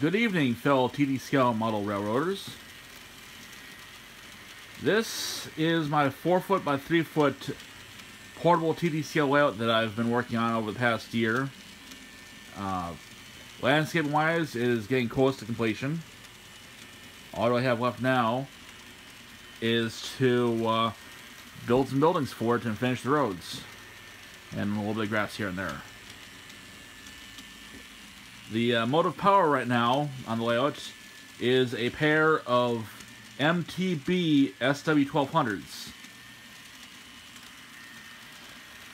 Good evening, fellow scale model railroaders. This is my 4 foot by 3 foot portable scale layout that I've been working on over the past year. Uh, landscape wise, it is getting close to completion. All I have left now is to uh, build some buildings for it and finish the roads. And a little bit of grass here and there. The uh, motive power right now on the layout is a pair of MTB SW1200s.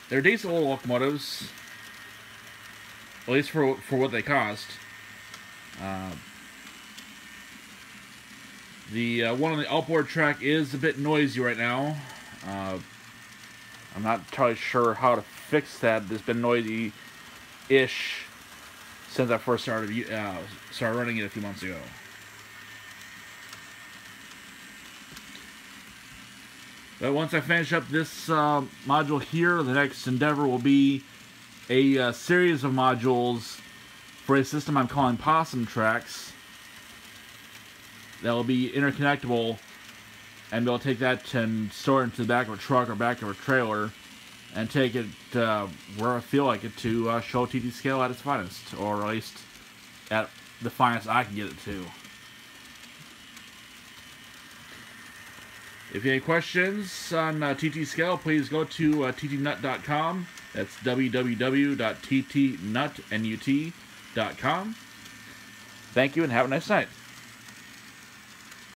They're decent little locomotives, at least for for what they cost. Uh, the uh, one on the outboard track is a bit noisy right now. Uh, I'm not entirely sure how to fix that. It's been noisy-ish since I first started uh, started running it a few months ago. But once I finish up this uh, module here, the next endeavor will be a uh, series of modules for a system I'm calling PossumTrax that will be interconnectable and to take that and store it into the back of a truck or back of a trailer and take it uh, where I feel like it to uh, show TT scale at its finest, or at least at the finest I can get it to. If you have any questions on uh, TT scale, please go to uh, ttnut.com. That's www.ttnut.com. Thank you and have a nice night.